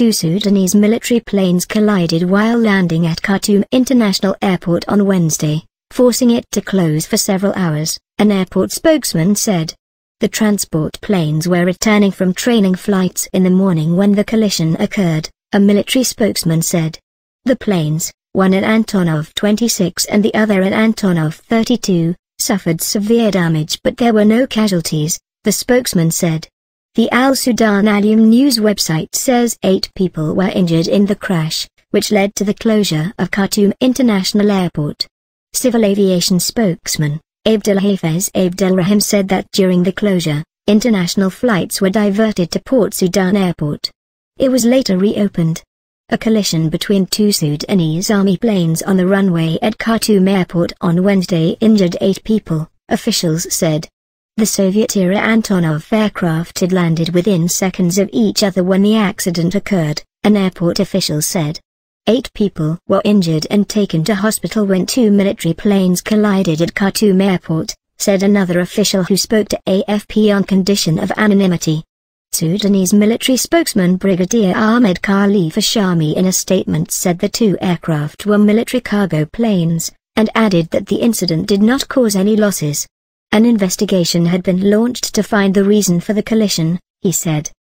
two Sudanese military planes collided while landing at Khartoum International Airport on Wednesday, forcing it to close for several hours, an airport spokesman said. The transport planes were returning from training flights in the morning when the collision occurred, a military spokesman said. The planes, one an Antonov 26 and the other an Antonov 32, suffered severe damage but there were no casualties, the spokesman said. The Al Sudan Alyum news website says eight people were injured in the crash, which led to the closure of Khartoum International Airport. Civil aviation spokesman, Abdelhafez Abdelrahim said that during the closure, international flights were diverted to Port Sudan Airport. It was later reopened. A collision between two Sudanese army planes on the runway at Khartoum Airport on Wednesday injured eight people, officials said. The Soviet-era Antonov aircraft had landed within seconds of each other when the accident occurred, an airport official said. Eight people were injured and taken to hospital when two military planes collided at Khartoum Airport, said another official who spoke to AFP on condition of anonymity. Sudanese military spokesman Brigadier Ahmed Khalifa Shami in a statement said the two aircraft were military cargo planes, and added that the incident did not cause any losses. An investigation had been launched to find the reason for the collision, he said.